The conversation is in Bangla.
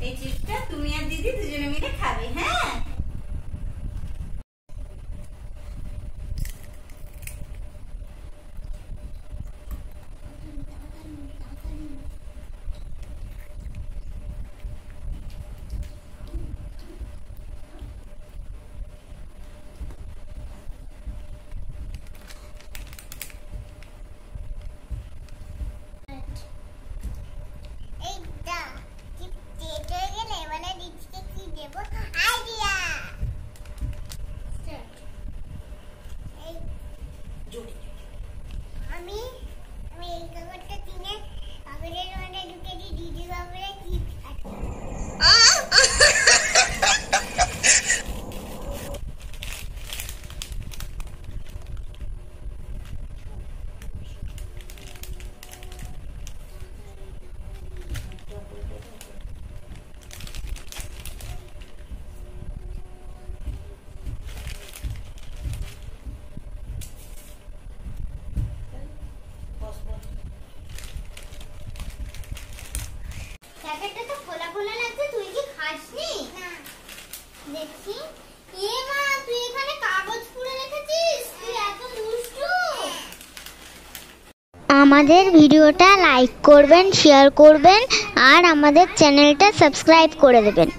এই চিপসটা তুমি আর দিদি দুজনে মিলে খাবে হ্যাঁ 上に দুষ্টু। আমাদের ভিডিওটা লাইক করবেন শেয়ার করবেন আর আমাদের চ্যানেলটা সাবস্ক্রাইব করে দেবেন।